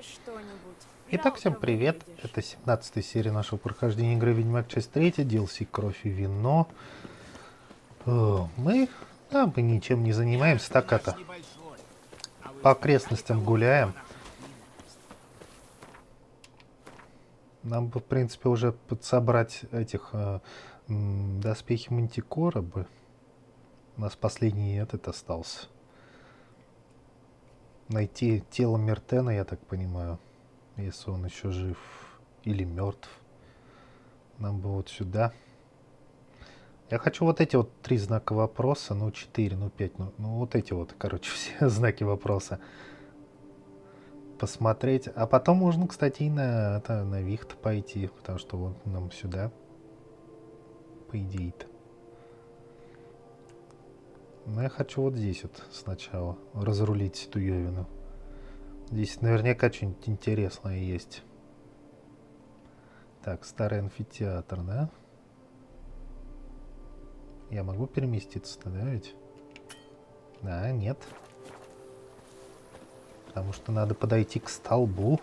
Знаешь что-нибудь? Итак, всем привет. Это 17 серия нашего прохождения игры Ведьмак, часть 3, DLC «Кровь и вино». О, мы, да, мы ничем не занимаемся, так это, по окрестностям гуляем. Нам бы, в принципе, уже подсобрать этих э, доспехи Мантикора бы. У нас последний этот остался. Найти тело Мертена, я так понимаю, если он еще жив или мертв. Нам бы вот сюда. Я хочу вот эти вот три знака вопроса, ну четыре, ну пять, ну, ну вот эти вот, короче, все знаки вопроса посмотреть. А потом можно, кстати, и на, это, на Вихт пойти, потому что вот нам сюда, по идее-то. Но я хочу вот здесь вот сначала разрулить эту Йовину. Здесь наверняка что-нибудь интересное есть. Так, старый амфитеатр, да? Я могу переместиться-то, да ведь? Да, нет. Потому что надо подойти к столбу.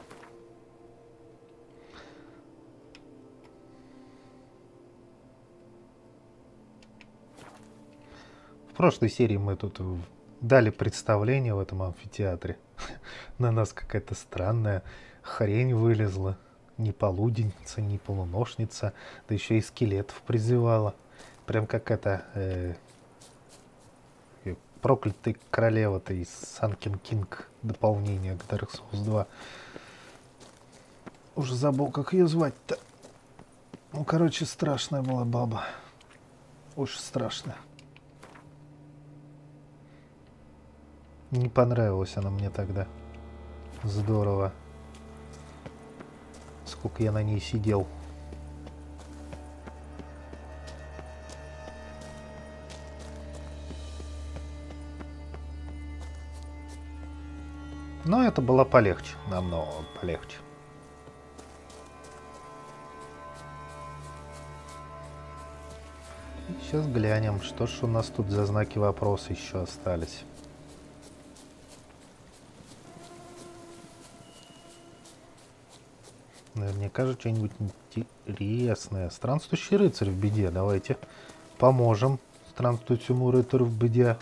Прошлой серии мы тут дали представление в этом амфитеатре. На нас какая-то странная хрень вылезла. Ни полуденница, ни полуношница. Да еще и скелетов призывала. Прям как это... э, э, проклятый королева-то из Санкин Кинг дополнение к Dark Souls 2. Уже забыл, как ее звать-то. Ну, короче, страшная была баба. Уж страшная. Не понравилась она мне тогда. Здорово. Сколько я на ней сидел. Но это было полегче, намного полегче. Сейчас глянем, что ж у нас тут за знаки вопроса еще остались. Наверняка же что-нибудь интересное. Странствующий рыцарь в беде. Давайте поможем странствующему рыцарю в беде.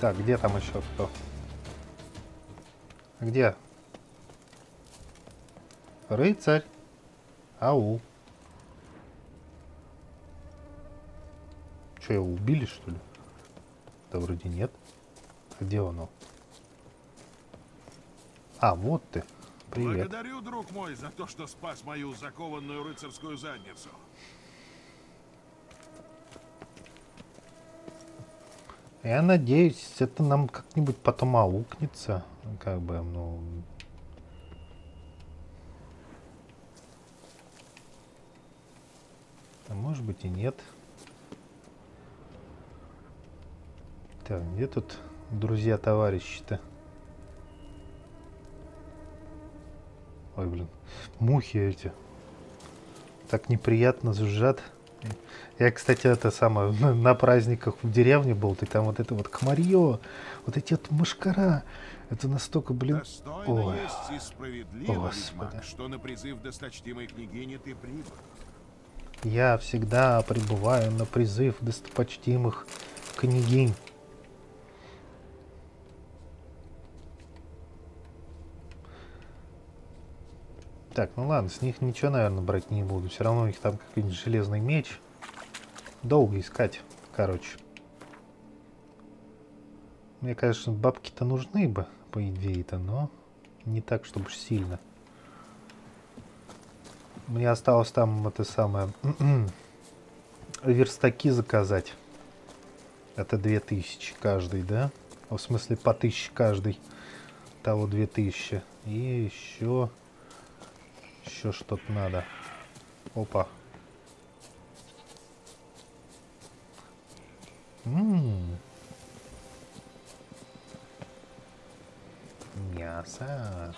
Так, где там еще кто? Где? Рыцарь. Ау. Че, его убили, что ли? Да вроде нет. А Где оно? А, вот ты. Привет. Благодарю, друг мой, за то, что спас мою закованную рыцарскую задницу. Я надеюсь, это нам как-нибудь потом аукнется. Как бы, ну... А может быть и нет. Так, где тут друзья-товарищи-то? Ой, блин, мухи эти. Так неприятно жужжат. Я, кстати, это самое, на, праздниках в деревне был, и там вот это вот комарье, вот эти вот мышкара, это настолько, блин, Достойно ой. есть и справедливо, Господи. ведьмак, что на призыв досточтимой княгини ты прибыл. я всегда пребываю на призыв достопочтимых княгинь. Так, ну ладно, с них ничего, наверное, брать не буду. Все равно у них там какой-нибудь железный меч. Долго искать, короче. Мне, конечно, бабки-то нужны бы, по идее-то, но не так, чтобы сильно. Мне осталось там это самое верстаки заказать. Это 2000 каждый, да? В смысле по 1000 каждый. Того 2000. И еще... Еще что-то надо. Опа. Мясо.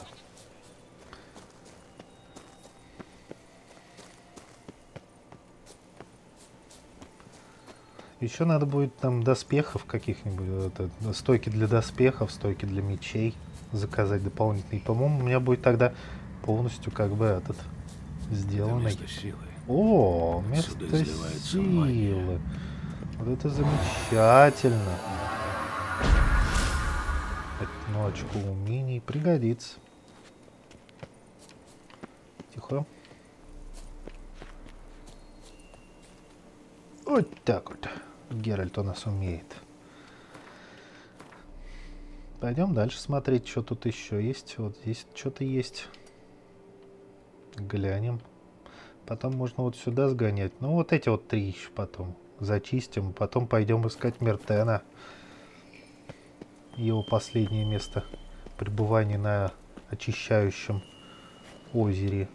Еще надо будет там доспехов каких-нибудь, стойки для доспехов, стойки для мечей заказать дополнительные. По-моему, у меня будет тогда полностью как бы этот сделанный. Это место силы. О, Отсюда место силы. магия. Вот это замечательно. Одно очко умений пригодится. Тихо. Вот так вот. Геральт у нас умеет. Пойдем дальше смотреть, что тут еще есть. Вот здесь что-то есть. Глянем. Потом можно вот сюда сгонять. Ну, вот эти вот три еще потом. Зачистим. Потом пойдем искать Мертена. Его последнее место пребывания на очищающем озере.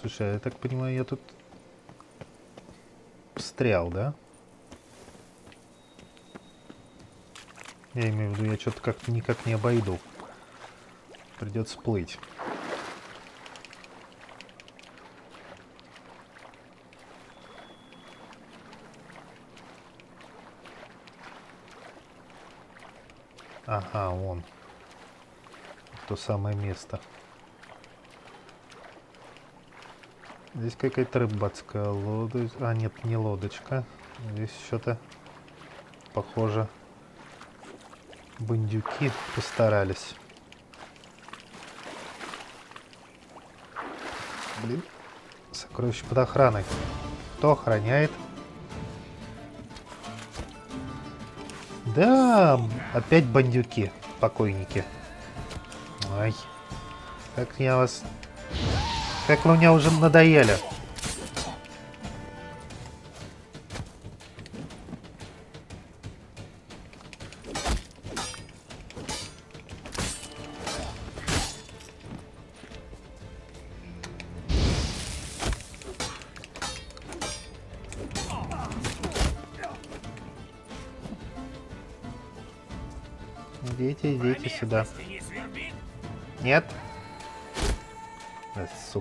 Слушай, я так понимаю, я тут встрял, да? Я имею в виду, я что-то как-то никак не обойду. Придется плыть. Ага, вон. То самое место. Здесь какая-то рыбацкая лодочка. А, нет, не лодочка. Здесь что-то похоже. Бандюки постарались. Блин. Сокровище под охраной. Кто охраняет? Да, опять бандюки, покойники. Ай. Как я вас... Как вы меня уже надоели.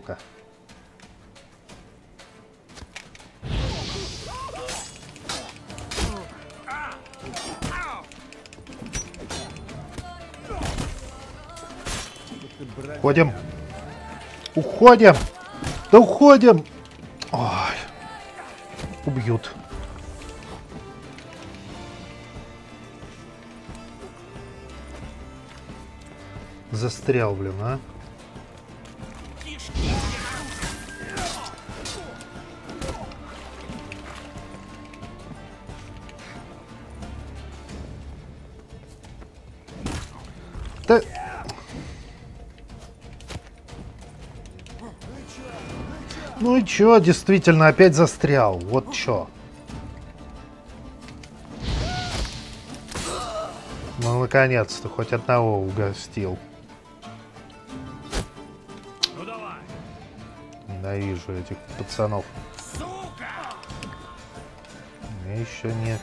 Сука. Уходим. Уходим. Да уходим. Ой. Убьют. Застрял, блин, а. Да... Ну и чё, действительно, опять застрял. Вот чё. Ну, наконец-то, хоть одного угостил. Ненавижу этих пацанов. Мне еще нет.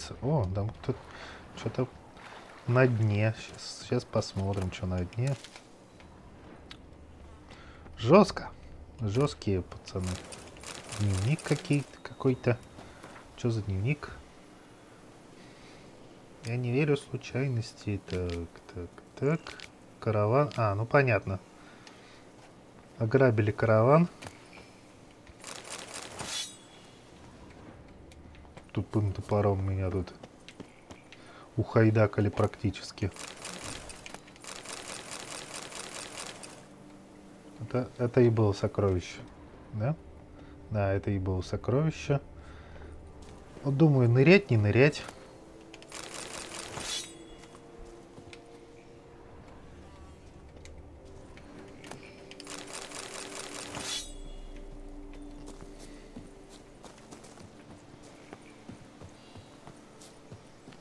Говорится. О, там тут что-то на дне. Сейчас, сейчас посмотрим, что на дне. Жестко. Жесткие пацаны. Дневник какие-то какой-то. Что за дневник? Я не верю случайности. Так, так, так. Караван. А, ну понятно. Ограбили караван. Тупым топором меня тут ухайдакали практически. Это, это и было сокровище, да? Да, это и было сокровище. Вот думаю, нырять, не нырять.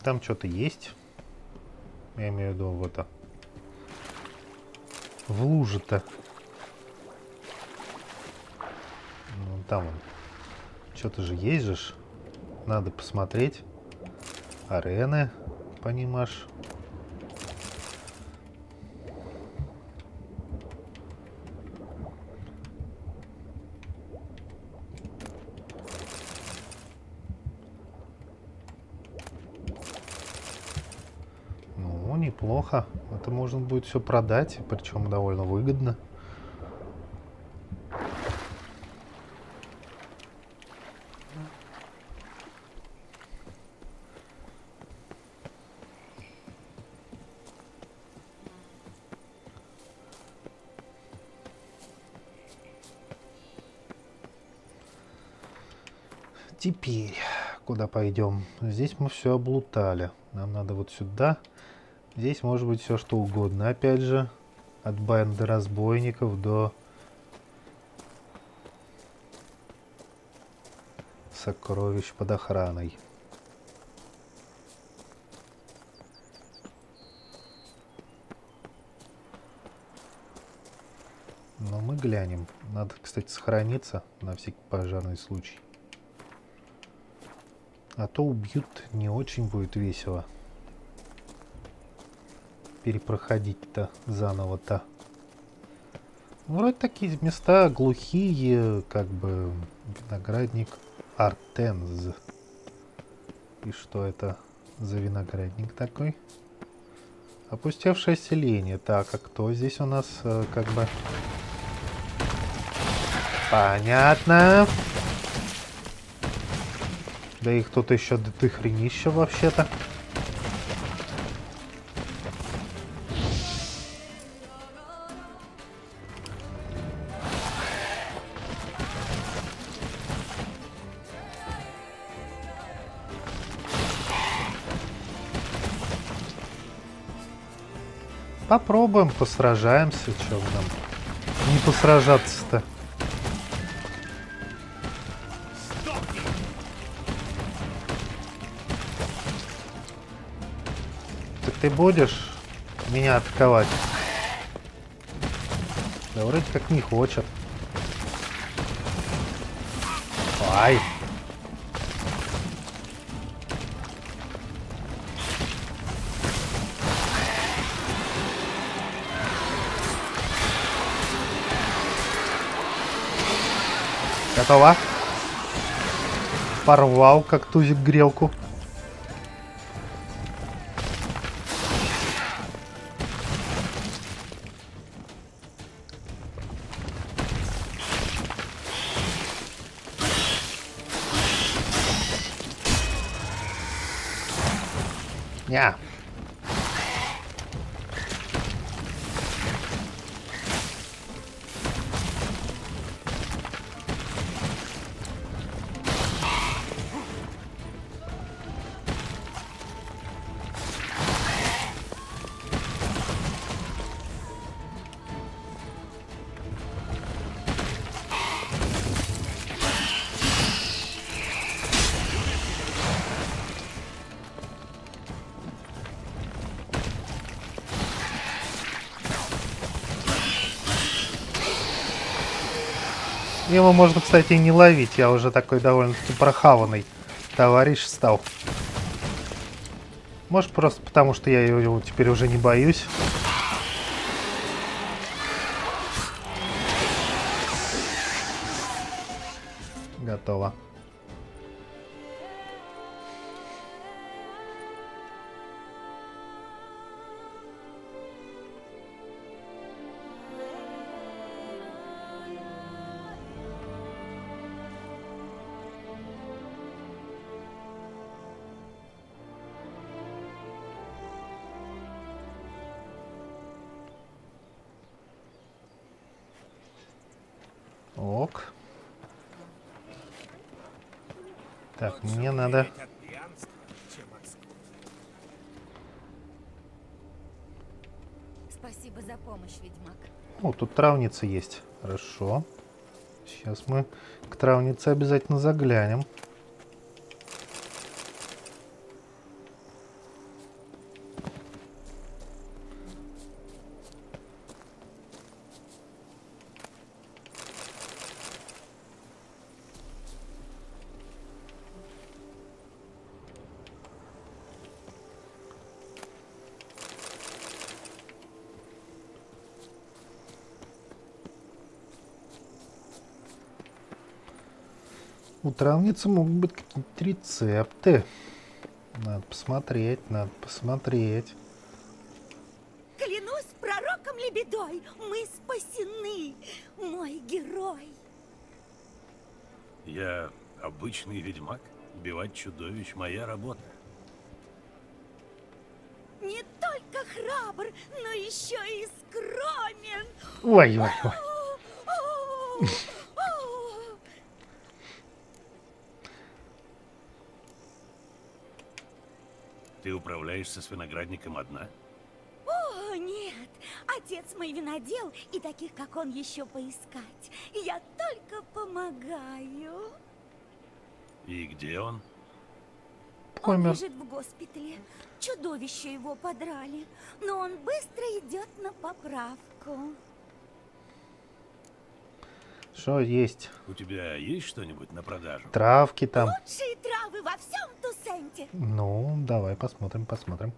Там что-то есть. Я имею в виду в это. В луже-то. Ну, там он. Что-то же есть же. Надо посмотреть. Арены, понимаешь. Ну, неплохо. Это можно будет все продать, причем довольно выгодно. Теперь куда пойдем? Здесь мы все облутали. Нам надо вот сюда. Здесь может быть все что угодно. Опять же, от банды разбойников до сокровищ под охраной. Но мы глянем. Надо, кстати, сохраниться на всякий пожарный случай. А то убьют, не очень будет весело. Перепроходить-то заново-то. Вроде такие места глухие, как бы виноградник Артенз. И что это за виноградник такой? Опустевшее селение. Так, а кто здесь у нас э, как бы... Понятно. Да их тут еще до хренища вообще-то. Попробуем, посражаемся, что нам не посражаться-то. Так ты будешь меня атаковать? Да вроде как не хочет. Ай! Готово. Порвал, как тузик, грелку. Можно, кстати, и не ловить. Я уже такой довольно-таки прохаванный товарищ стал. Может, просто потому, что я его теперь уже не боюсь. Так, мне надо... Спасибо за помощь, ведьмак. О, тут травница есть. Хорошо. Сейчас мы к травнице обязательно заглянем. У травницы могут быть какие-то рецепты. Надо посмотреть, надо посмотреть. Клянусь пророком Лебедой, мы спасены, мой герой. Я обычный ведьмак. Убивать чудовищ — моя работа. Не только храбр, но еще и скромен. Ой, ой, ой. О, о, Ты управляешься с виноградником одна? О, нет, отец мой винодел, и таких, как он, еще поискать. Я только помогаю. И где он? Он Помер. лежит в госпитале. Чудовище его подрали, но он быстро идет на поправку. Что есть? У тебя есть что-нибудь на продажу? Травки там. Лучшие травы во всем Тусенте. Ну, давай посмотрим, посмотрим.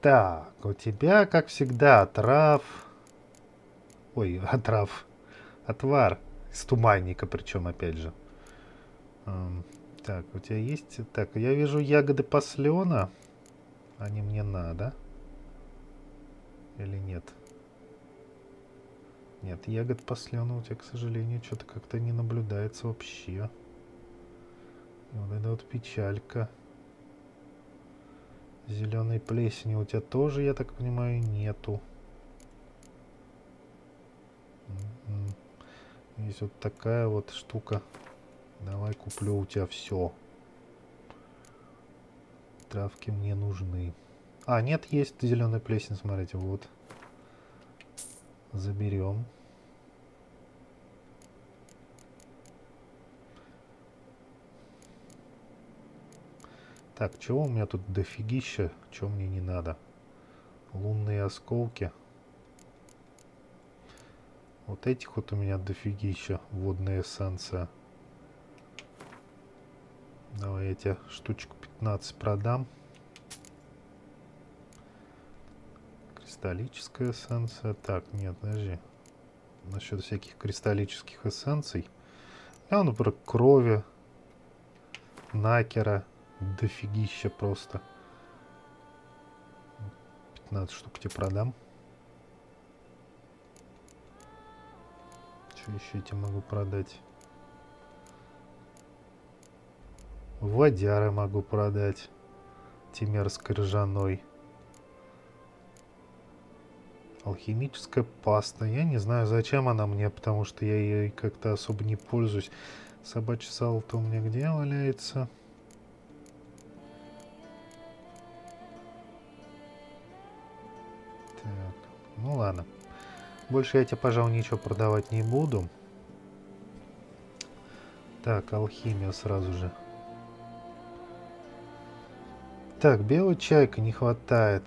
Так, у тебя, как всегда, трав... Ой, отрав. Отвар. Из туманника, причем, опять же. Так, у тебя есть... Так, я вижу ягоды послена. Они мне надо. Или нет? Нет, ягод послена у тебя, к сожалению, что-то как-то не наблюдается вообще. Вот это вот печалька. Зеленой плесени у тебя тоже, я так понимаю, нету. М-м. Есть вот такая вот штука. Давай куплю у тебя все. Травки мне нужны. А, нет, есть зеленая плесень, смотрите, вот. Заберем. Так, чего у меня тут дофигища, чего мне не надо? Лунные осколки. Вот этих вот у меня дофигища, водная эссенция. Давай я тебе штучку 15 продам. Кристаллическая эссенция. Так, нет, подожди. Насчет всяких кристаллических эссенций. Я, например, крови, накера, дофигища просто. 15 штук тебе продам. Что еще я тебе могу продать? Водяры могу продать. Тимерской ржаной. Алхимическая паста. Я не знаю, зачем она мне, потому что я ей как-то особо не пользуюсь. Собачье сало-то у меня где валяется? Ладно. Больше я тебе, пожалуй, ничего продавать не буду. Так, алхимия сразу же. Так, белая чайка не хватает.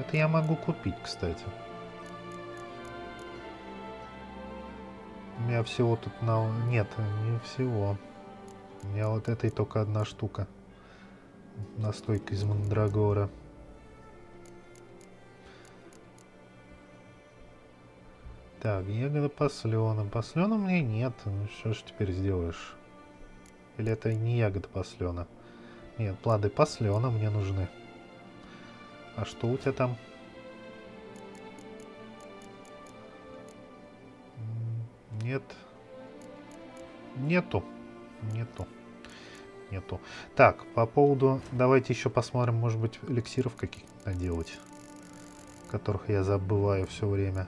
Это я могу купить, кстати. У меня всего тут на... Нет, не всего. У меня вот этой только одна штука. Настойка из мандрагора. Так, ягода послена. Послена у меня нет. Ну что ж теперь сделаешь? Или это не ягода послена? Нет, плоды послена мне нужны. А что у тебя там? Нет. Нету. Нету. Нету. Так, по поводу... Давайте еще посмотрим, может быть, эликсиров каких-то наделать. которых я забываю все время.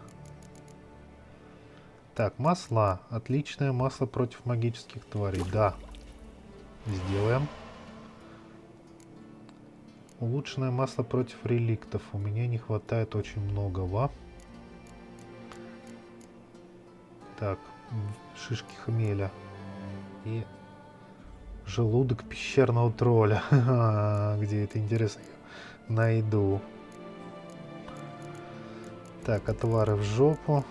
Так, масла. Отличное масло против магических тварей. Да. Сделаем. Улучшенное масло против реликтов. У меня не хватает очень многого. Так, шишки хмеля. И желудок пещерного тролля. Где это интересно? Найду. Так, отвары в жопу.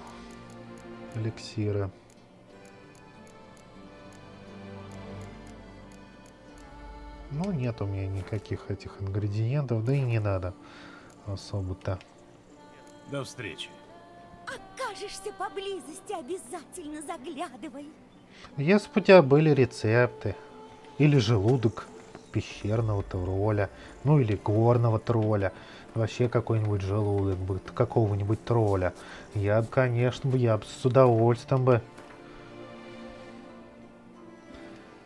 Эликсиры. Ну, нет у меня никаких этих ингредиентов, да и не надо особо-то. До встречи. Окажешься поблизости, обязательно заглядывай. Если бы у тебя были рецепты, или желудок пещерного тролля, ну или горного тролля, вообще какой-нибудь желудок бы какого-нибудь тролля, я бы, конечно, бы, я бы с удовольствием бы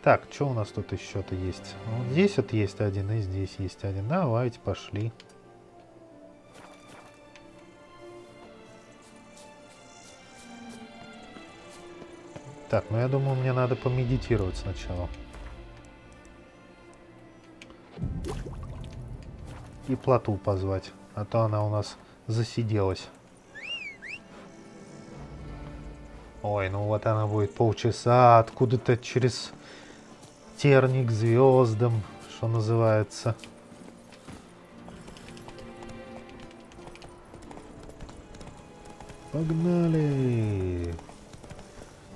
Так, что у нас тут еще-то есть? Вот здесь вот есть один, и здесь есть один. Давайте, пошли. Так, ну я думаю, мне надо помедитировать сначала. И плоту позвать, а то она у нас засиделась. Ой, ну вот она будет полчаса откуда-то через терник звездам, что называется. Погнали!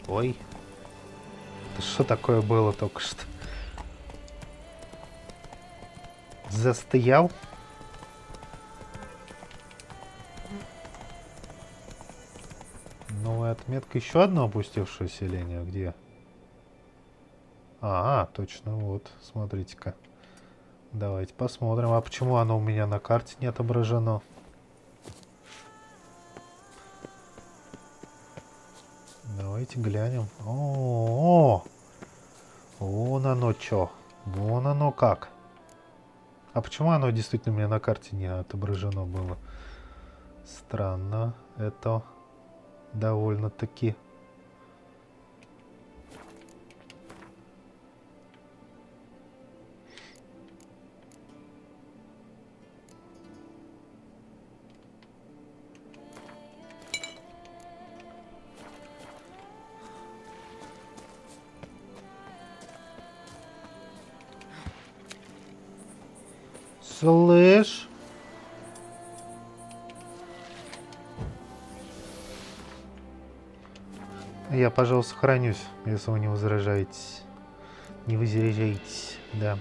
Ой. Это что такое было только что? Застоял? Новая отметка. Еще одно опустевшее селение. Где? А, точно, вот, смотрите-ка. Давайте посмотрим. А почему оно у меня на карте не отображено? Давайте глянем. О, -о, -о! Вон оно что. Вон оно как. А почему оно действительно у меня на карте не отображено было? Странно. Это довольно-таки Слышь? Я, пожалуй, сохранюсь, если вы не возражаете. Не возражаете, да.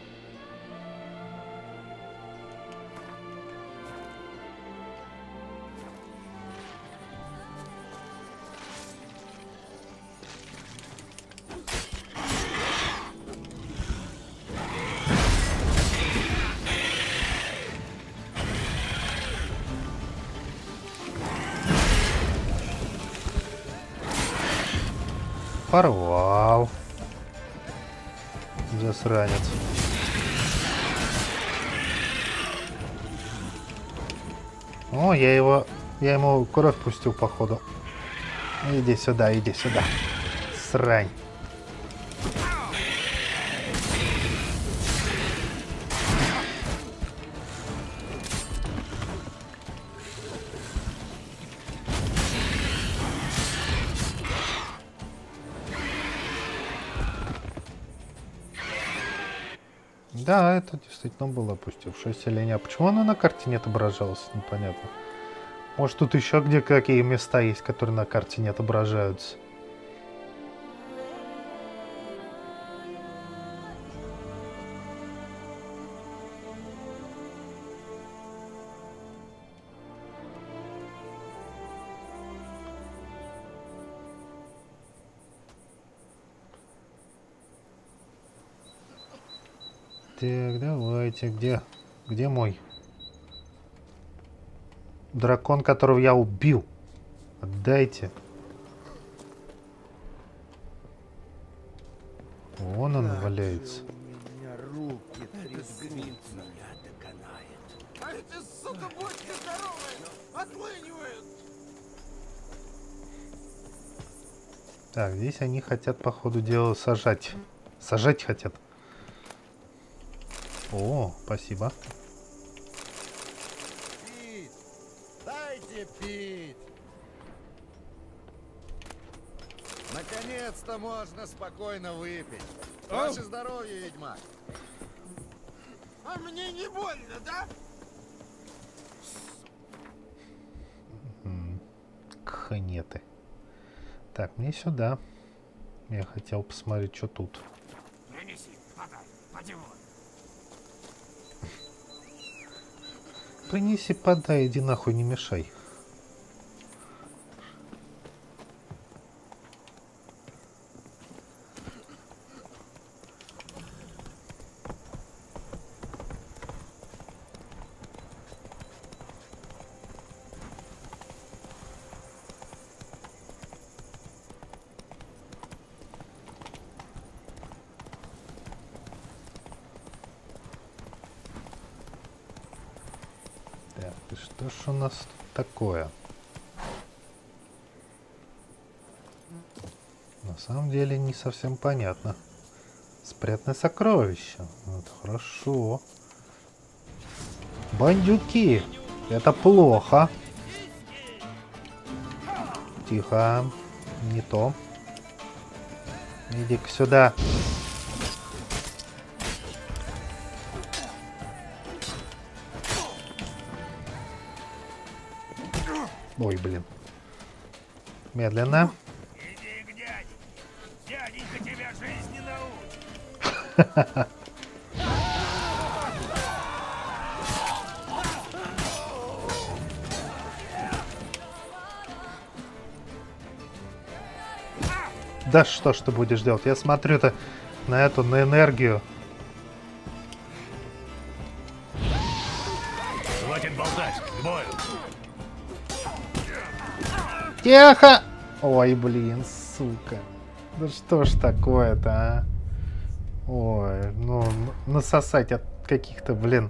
Порвал. Засранец. О, я его... Я ему кровь пустил, походу. Иди сюда, иди сюда. Срань. Это действительно было опустившееся селение. А почему оно на карте не отображалось? Непонятно. Может тут еще где какие места есть, которые на карте не отображаются? Так, давайте, где? Где мой? Дракон, которого я убил. Отдайте. Вон он валяется. У меня руки трясутся. меня доконает. А эти, сука, бочки здоровые! Отлынивают! Так, здесь они хотят, по ходу дела, сажать. Сажать хотят. О, спасибо. Пить! Дайте пить! Наконец-то можно спокойно выпить. Ваше здоровье, ведьмак. А мне не больно, да? Ханеты. Так, мне сюда. Я хотел посмотреть, что тут. Принеси, подай, поди Принеси, подай, иди нахуй, не мешай. Так, и что ж у нас тут такое? На самом деле не совсем понятно. Спрятанное сокровище. Вот, хорошо. Бандюки. Это плохо. Тихо. Не то. Иди-ка сюда. Ой, блин. Медленно. Да что ж ты будешь делать? Я смотрю-то на эту, на энергию. Хватит болтать, к бою. Тихо! Ой, блин, сука. Да что ж такое-то, а? Ой, ну, насосать от каких-то, блин,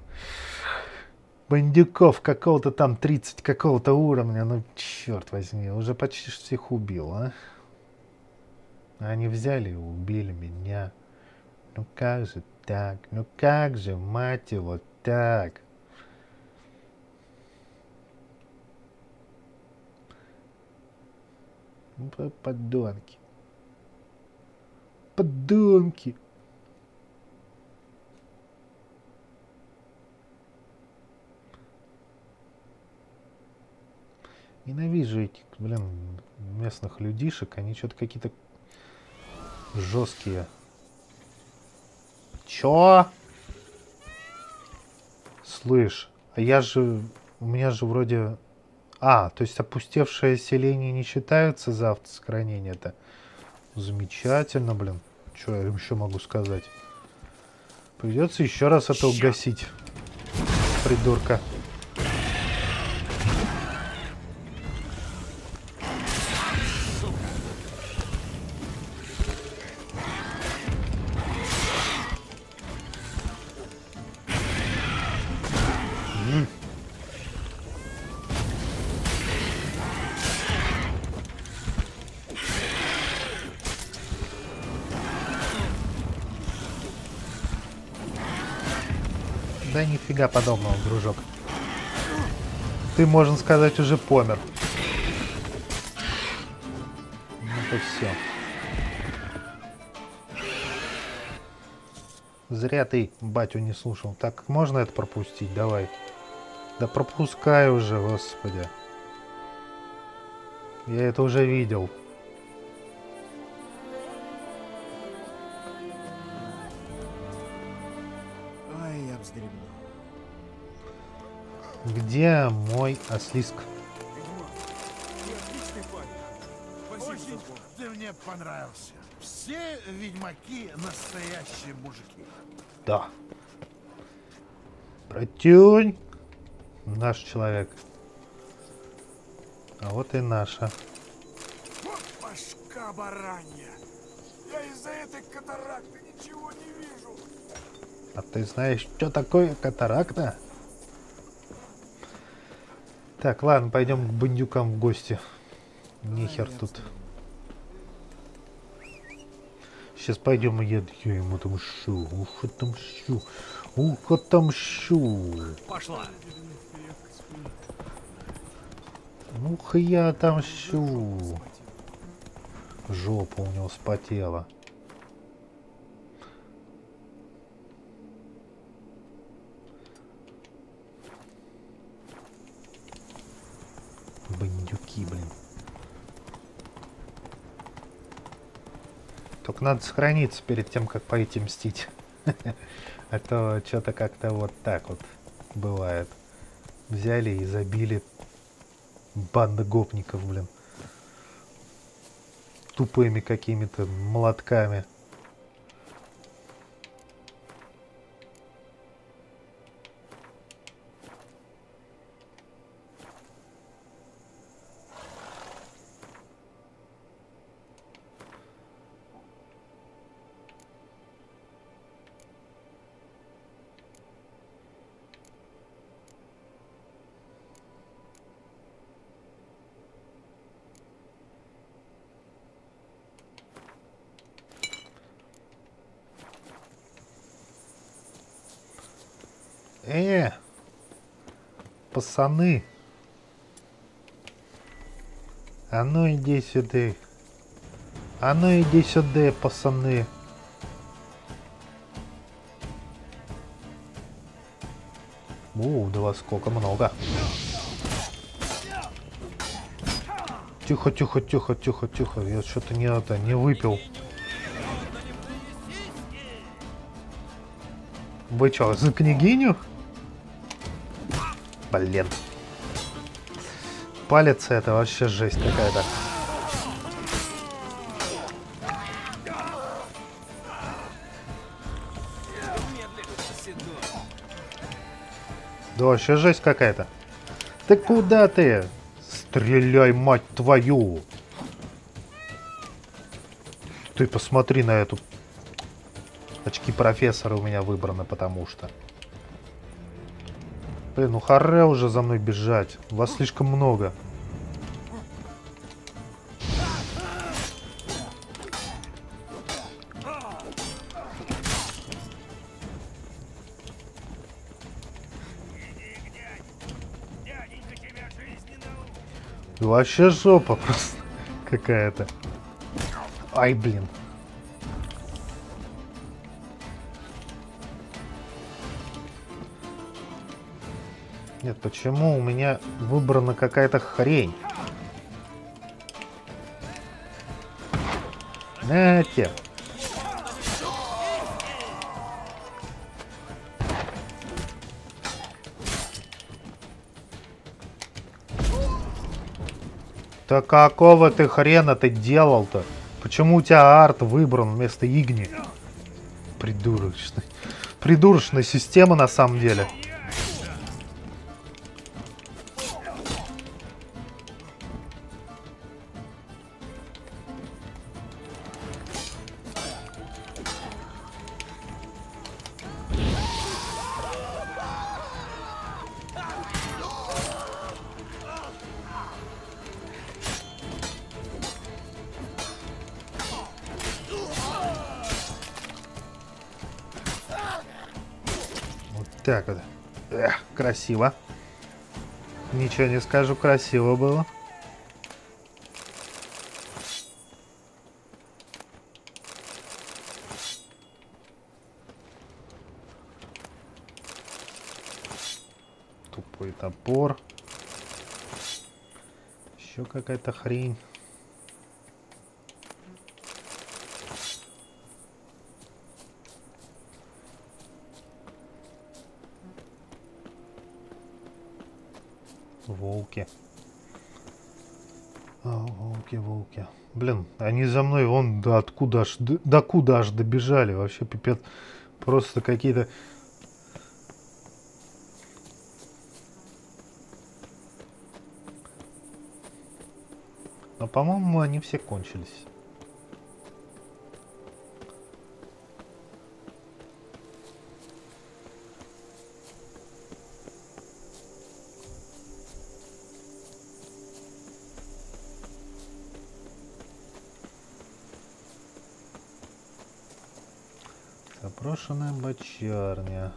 бандюков какого-то там 30 какого-то уровня. Ну, черт возьми, уже почти всех убил, а? Они взяли и убили меня. Ну как же так? Ну как же, мать его, так? Подонки. Подонки. Ненавижу этих, блин, местных людишек. Они что-то какие-то жесткие. Чё? Слышь, а я же... У меня же вроде... А, то есть опустевшее селение не считается за автосохранение-то? Замечательно, блин. Что я еще могу сказать? Придется еще раз это угасить. Придурка. Да нифига подобного, дружок. Ты, можно сказать, уже помер. Ну то все. Зря ты батю не слушал. Так, можно это пропустить? Давай. Да пропускай уже, господи. Я это уже видел. Где мой ослиск? Очень ты мне понравился. Все ведьмаки настоящие мужики. Да. Протюнь. Наш человек. А вот и наша. Вот башка баранья. Я из-за этой катаракты ничего не вижу. А ты знаешь, что такое катаракта? Так, ладно, пойдем к бандюкам в гости. Нехер тут. Сейчас пойдем, и я, я ему отомщу. Ух, отомщу. Ух, отомщу. Пошла. Ну-ка я отомщу. Жопа у него спотела. Бандюки, блин. Только надо сохраниться перед тем, как пойти мстить. А то что-то как-то вот так вот бывает. Взяли и забили банда гопников, блин. Тупыми какими-то молотками. Пацаны. А ну иди сюда. А ну иди сюда, пацаны. У, да вас сколько много. Тихо, тихо, тихо, тихо, тихо. Я что-то не это не выпил. Вы что, за княгиню? Блин. Палец это вообще жесть какая-то. Да вообще жесть какая-то. Ты куда ты? Стреляй, мать твою! Ты посмотри на эту... Очки профессора у меня выбраны, потому что... Блин, ну харе уже за мной бежать. Вас слишком много. Вообще жопа просто какая-то. Ай, блин. Нет, почему у меня выбрана какая-то хрень? На те. Да какого ты хрена ты делал-то? Почему у тебя арт выбран вместо Игни? Придурочная. Придурочная система на самом деле. Так вот. Эх, красиво. Ничего не скажу, красиво было. Тупой топор. Еще какая-то хрень. Блин, они за мной вон до откуда аж, до, до куда аж добежали. Вообще пипец. Просто какие-то... Но, по-моему, они все кончились. Заброшенная бочарня.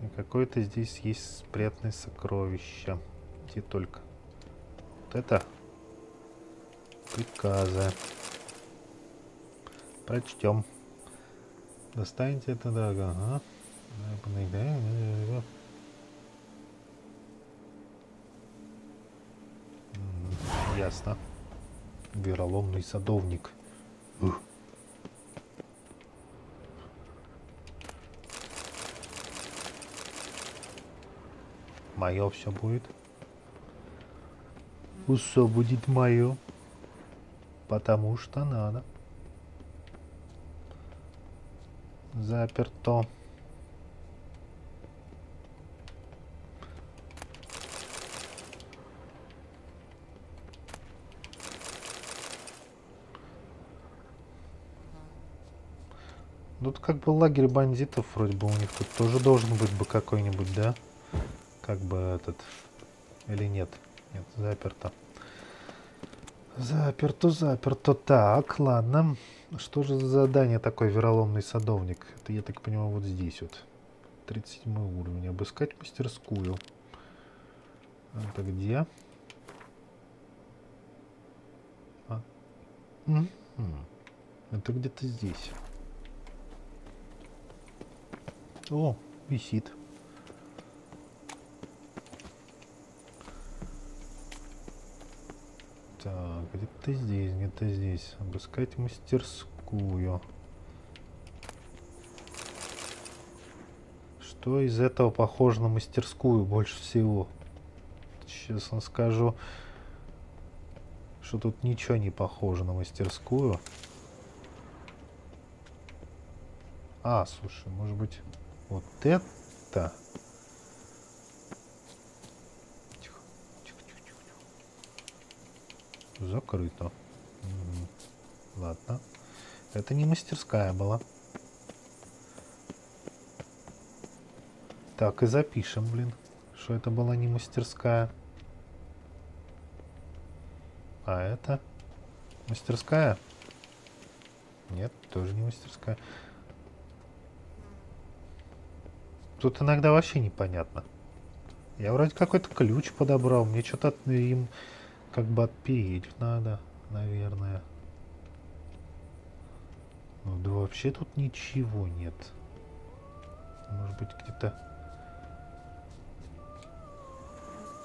И какое-то здесь есть спрятанное сокровище. Где только. Вот это. Приказы. Прочтем. Достаньте это дорого. Ага. Ясно. Вероломный садовник. Ух. Мое все будет. Все будет мое. Потому что надо. Заперто. Тут как бы лагерь бандитов вроде бы у них тут тоже должен быть бы какой-нибудь, да? Как бы этот... Или нет? Нет, заперто. Заперто, заперто. Так, ладно. Что же за задание такое, вероломный садовник? Это, я так понимаю, вот здесь вот. 37 уровень. Обыскать мастерскую. Это где? А. М, м. Это где-то здесь. О, висит. Так, где-то здесь, где-то здесь. Обыскать мастерскую. Что из этого похоже на мастерскую больше всего? Честно скажу, что тут ничего не похоже на мастерскую. А, слушай, может быть, вот это? Тихо, тихо, тихо, тихо. тихо. Закрыто. Ладно. Это не мастерская была. Так, и запишем, блин, что это была не мастерская. А это мастерская? Нет, тоже не мастерская. Тут иногда вообще непонятно. Я вроде какой-то ключ подобрал. Мне что-то от- им как бы отпереть надо, наверное. Ну да вообще тут ничего нет. Может быть где-то...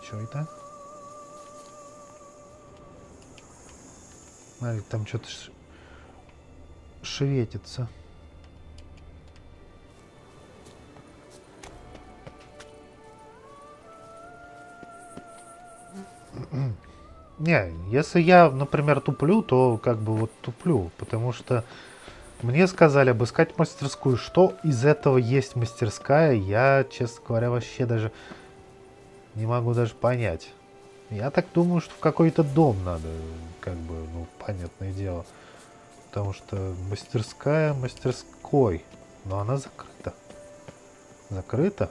Что это? Смотри, там что-то ш... шветится. Не, если я, например, туплю, то как бы вот туплю, потому что мне сказали обыскать мастерскую. Что из этого есть мастерская, я, честно говоря, вообще даже не могу даже понять. Я так думаю, что в какой-то дом надо, как бы, ну, понятное дело. Потому что мастерская мастерской, но она закрыта. Закрыта?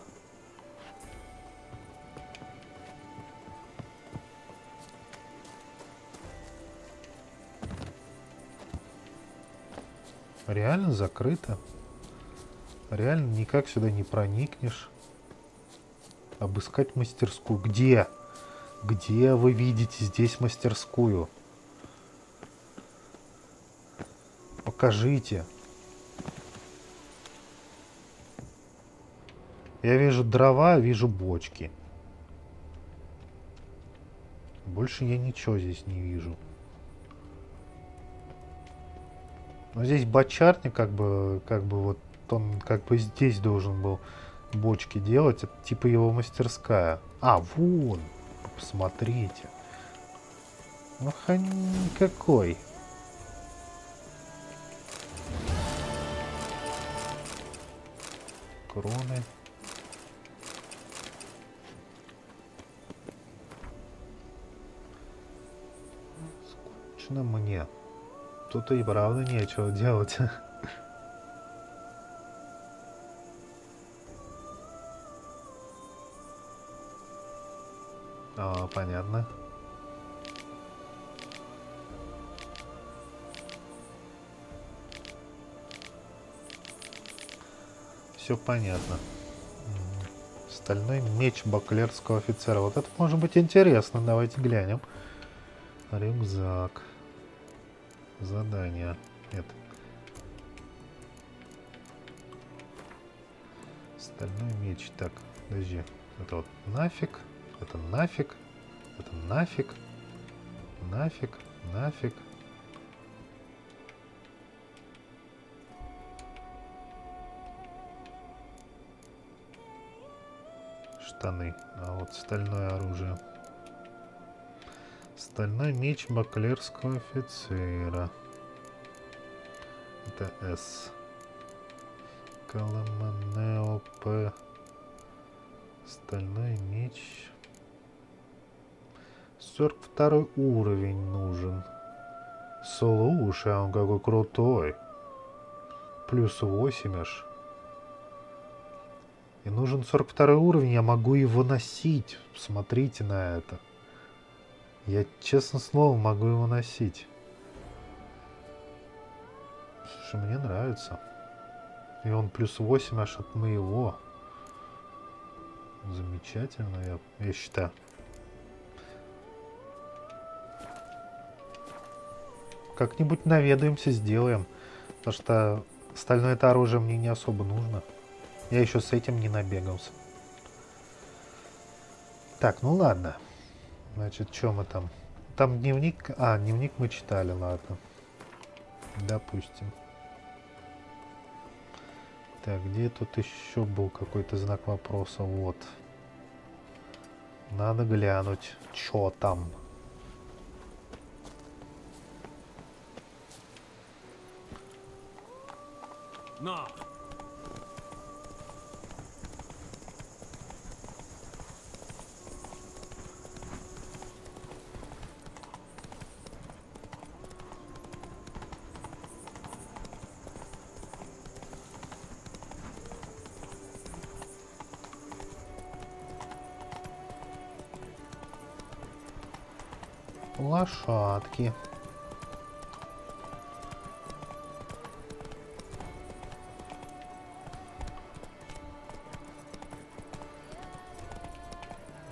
Реально закрыто. Реально никак сюда не проникнешь. Обыскать мастерскую. Где? Где вы видите здесь мастерскую? Покажите. Я вижу дрова, вижу бочки. Больше я ничего здесь не вижу. Но здесь бочарник, как бы, как бы вот он как бы здесь должен был бочки делать. Это типа его мастерская. А, вон. Посмотрите. Ох, а никакой. Кроны. Скучно мне. Тут и правда нечего делать. О, понятно. Все понятно. Стальной меч баклерского офицера. Вот это может быть интересно. Давайте глянем. Рюкзак. Задание. Нет. Стальной меч. Так, подожди. Это вот нафиг. Это нафиг. Это нафиг. Нафиг. Нафиг. Штаны. А вот стальное оружие. Стальной меч баклерского офицера. Это С. Каламанео П. Стальной меч. 42 уровень нужен. Слушай, он какой крутой. Плюс 8 аж. И нужен 42 уровень, я могу его носить. Смотрите на это. Я, честно слово, могу его носить. Слушай, мне нравится. И он плюс 8 аж от моего. Замечательно, я, я считаю. Как-нибудь наведаемся, сделаем. Потому что остальное это оружие мне не особо нужно. Я еще с этим не набегался. Так, ну ладно. Значит, что мы там? Там дневник... А, дневник мы читали, ладно. Допустим. Так, где тут еще был какой-то знак вопроса? Вот. Надо глянуть, что там. На! Лошадки.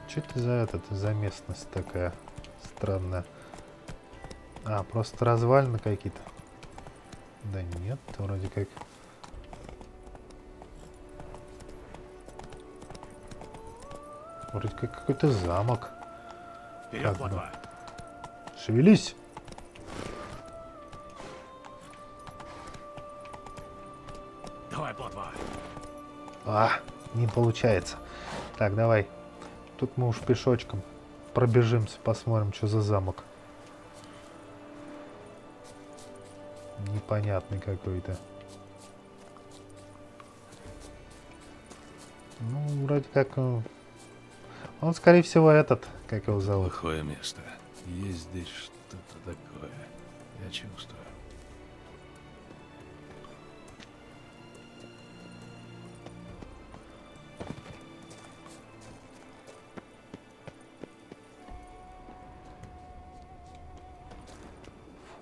Что это за этот, за местность такая странная? А, просто развалины какие-то. Да нет, вроде как. Вроде как какой-то замок. Вперед, плотва! Шевелись! Давай, плотва! А, не получается. Так, давай. Тут мы уж пешочком пробежимся, посмотрим, что за замок. Непонятный какой-то. Ну, вроде как... э, Он, скорее всего, этот, как его зовут. Плохое место. Есть здесь что-то такое. Я чувствую.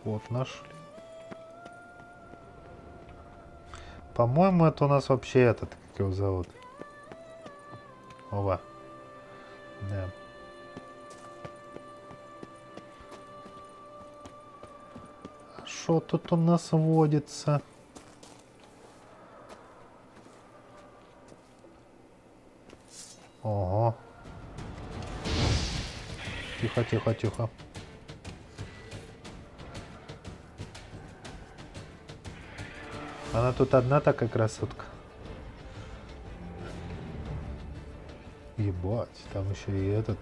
Вход нашли. По-моему, это у нас вообще этот, как его зовут. Ова. Да. А Что тут у нас водится? Ого. Тихо, тихо, тихо. Она тут одна такая красотка. Ебать, там еще и этот.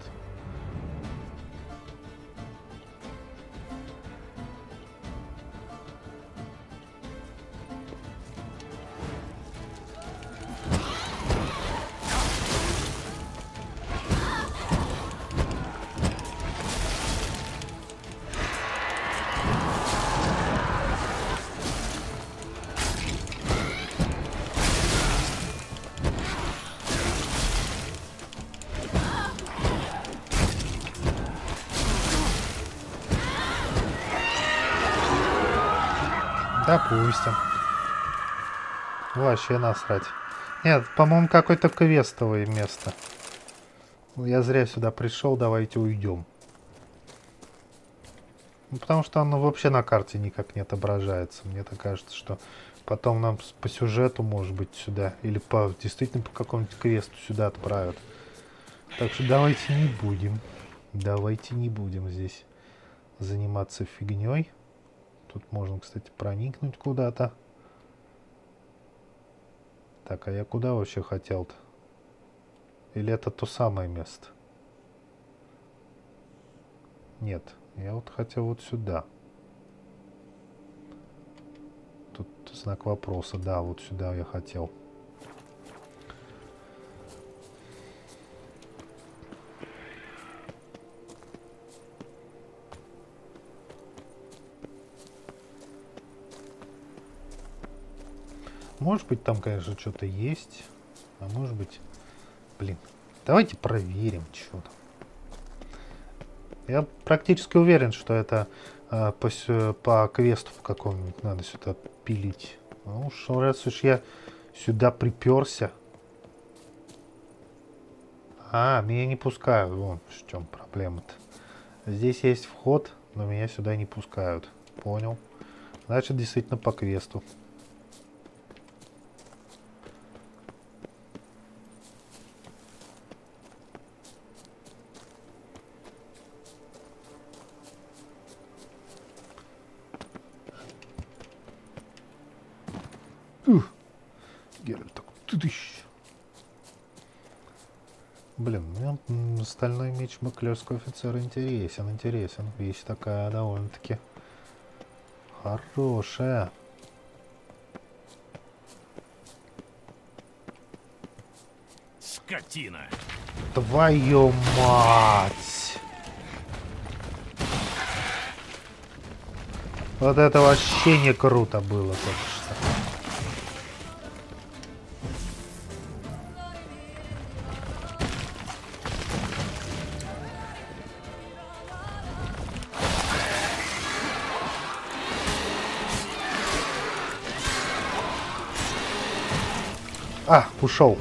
Вообще насрать. Нет, по-моему, какое-то квестовое место. Ну, Я зря сюда пришел, давайте уйдем. Ну, потому что оно вообще на карте никак не отображается. Мне так кажется, что потом нам по сюжету, может быть, сюда, или по действительно по какому-нибудь квесту сюда отправят. Так что давайте не будем. Давайте не будем здесь заниматься фигней. Тут можно, кстати, проникнуть куда-то. Так, а я куда вообще хотел-то? Или это то самое место? Нет, я вот хотел вот сюда. Тут знак вопроса, да, вот сюда я хотел. Может быть, там, конечно, что-то есть. А может быть... Блин, давайте проверим, что там. Я практически уверен, что это а, по, по квесту каком-нибудь надо сюда пилить. Ну уж раз уж я сюда приперся. А, меня не пускают. Вон в чем проблема-то. Здесь есть вход, но меня сюда не пускают. Понял. Значит, действительно по квесту. Ух. Геральт так. тыдыщ. Блин, мне м, Маклерского офицера интересен, интересен. Вещь такая довольно-таки хорошая. Скотина! Твою мать! Вот это вообще не круто было только А, ушел.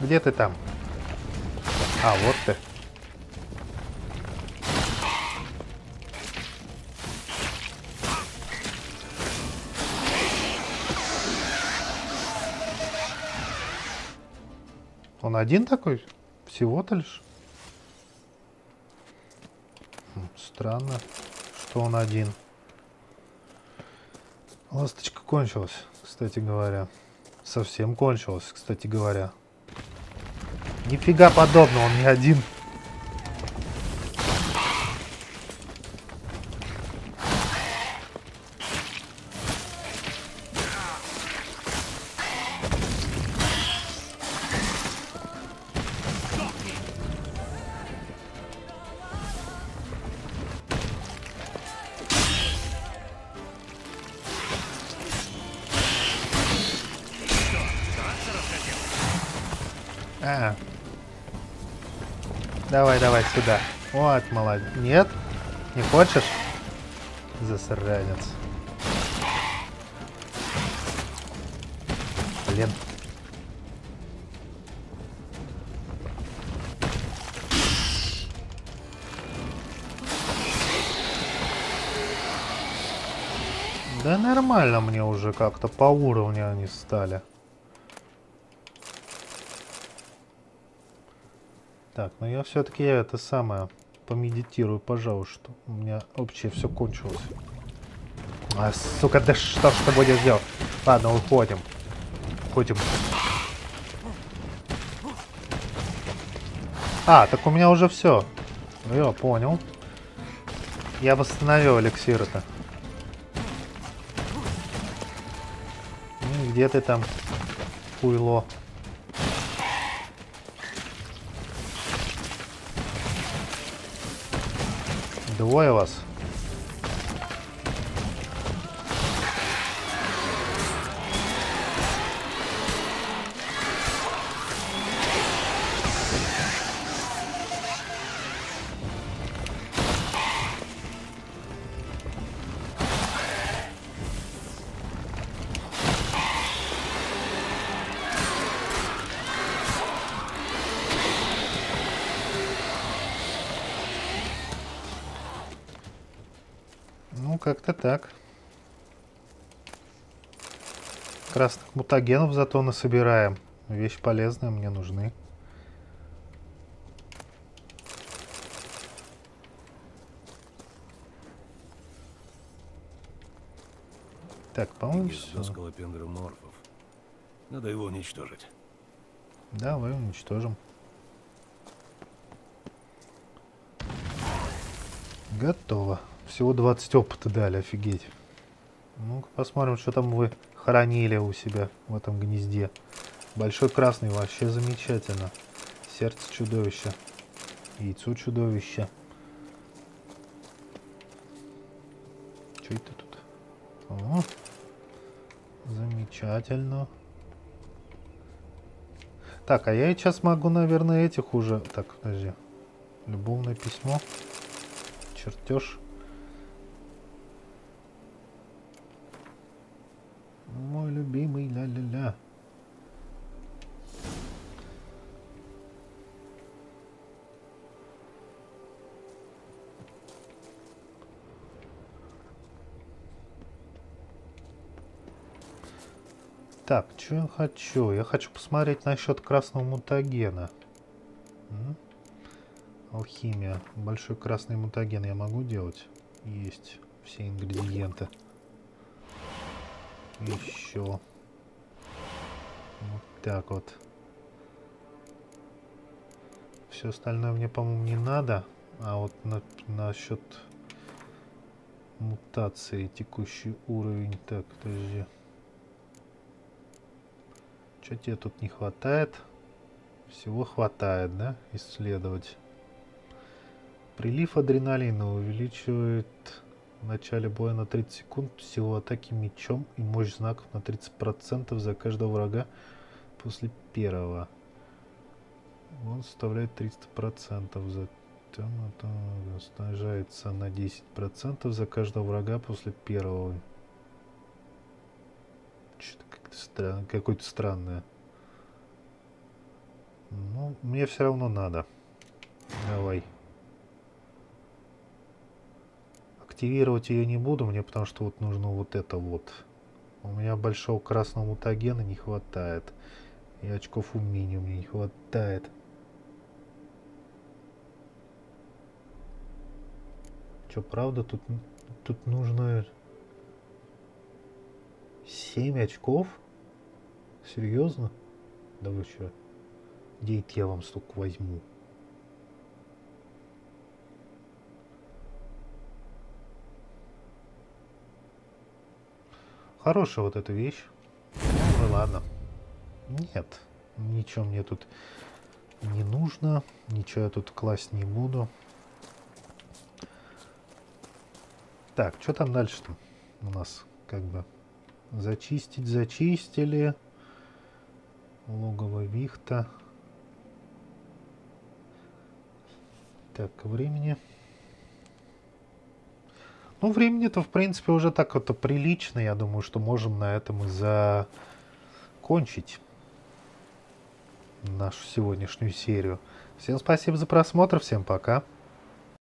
Где ты там? А, вот ты. Он один такой? Всего-то лишь? Странно, что он один. Ласточка кончилась, кстати говоря. Совсем кончилась, кстати говоря. Нифига подобного, он не один. Сюда. Вот, молодец. Нет? Не хочешь? Засранец. Блин. Да нормально мне уже как-то по уровню они стали. Так, ну я все-таки это самое помедитирую, пожалуйста. У меня вообще все кончилось. А, сука, да что ж ты будешь делать? Ладно, уходим. Уходим. А, так у меня уже все. Я понял. Я восстановил эликсиры-то. Ну, где ты там, хуйло? Двое вас. Мутагенов зато насобираем. Вещь полезная, мне нужны. Так, по-моему, скалопендроморфов. Надо его уничтожить. Давай уничтожим. Готово. Всего 20 опыта дали, офигеть. Ну-ка посмотрим, что там вы хоронили у себя в этом гнезде. Большой красный вообще замечательно. Сердце чудовища. Яйцо чудовища. Что это тут? О, замечательно. Так, а я сейчас могу, наверное, этих уже... Так, подожди. Любовное письмо. Чертеж. Мой любимый ля-ля-ля. Так, что я хочу? Я хочу посмотреть насчет красного мутагена. Алхимия. Большой красный мутаген я могу делать? Есть все ингредиенты. Еще. Вот так вот. Все остальное мне, по-моему, не надо. А вот на, насчет мутации текущий уровень. Так, подожди. Что тебе тут не хватает? Всего хватает, да? Исследовать. Прилив адреналина увеличивает в начале боя на 30 секунд силу атаки мечом и мощь знаков на 30% за каждого врага после первого. Он составляет 300%. Затем это снижается на 10% за каждого врага после первого. Что-то как-то странно, какое-то странное. Ну, мне все равно надо. Давай. Активировать ее не буду мне, потому что вот нужно вот это вот. У меня большого красного мутагена не хватает. И очков умения мне не хватает. Че, правда, тут, тут нужно 7 очков? Серьезно? Да вы что? Где я вам столько возьму? Хорошая вот эта вещь. Ну ладно. Нет, ничего мне тут не нужно. Ничего я тут класть не буду. Так, что там дальше-то у нас как бы зачистить зачистили. Логово Вихта. Так, времени. Ну, времени-то, в принципе, уже так вот прилично. Я думаю, что можем на этом и закончить нашу сегодняшнюю серию. Всем спасибо за просмотр, всем пока.